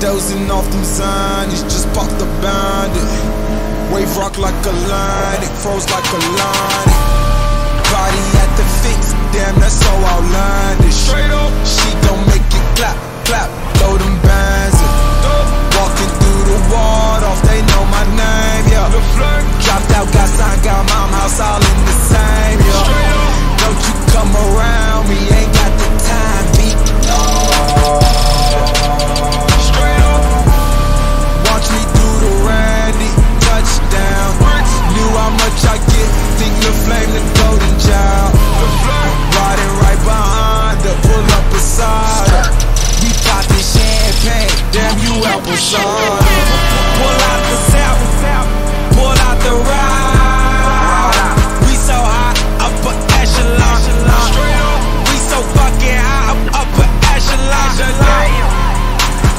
Dozing off them signs, just popped the bandit. Wave rock like a line, it froze like a line. Body at the fix, damn, that's so outlandish. Pull out the south, pull out the ride. We so high, upper echelon. We so fucking high, up upper echelon.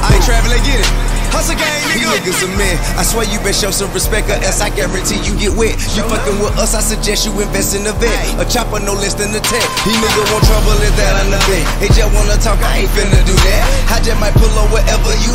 I ain't traveling, get it. Hustle gang, nigga. niggas a man. I swear you best show some respect, or else I guarantee you get wet. You fucking with us, I suggest you invest in a vet. A chopper no less than a tech. He nigga want trouble, is that on the bed? They just wanna talk, I ain't finna do that. I just might pull up wherever you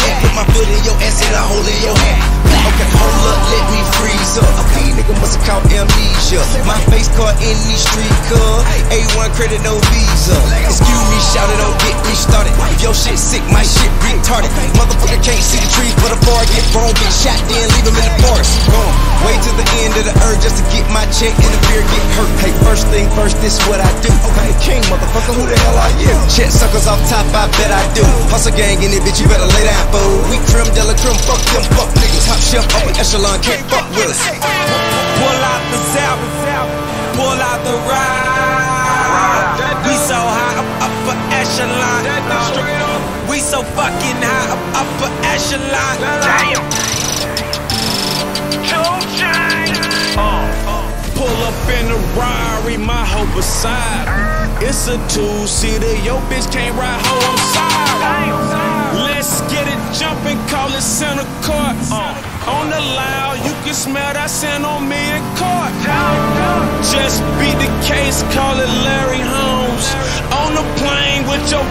My face caught in these street cuz. A1 credit, no visa. Excuse me, shout it, don't get me started. Your shit sick, my shit retarded. Motherfucker can't see the trees, but a bar get wrong, get shot, then leave him in the forest. Boom. Way till the end of the earth just to get my check and the beer get hurt. Hey, first thing first, this what I do. I'm the king, motherfucker, who the hell are you? Check suckers off top, I bet I do. Hustle gang in it, bitch, you better lay down, fool. We creme de la creme, fuck them, fuck niggas. Top shelf, upper echelon, can't fuck with us. Pull out so fucking high, up upper echelon. Damn. Pull up in a Rari, my hoe beside. It's a two-seater, your bitch can't ride hoe, I'm sorry. Let's get it jumping, call it center court. On the loud, you can smell that scent on me in court. Just beat the case, call it Larry Holmes. On the plane with your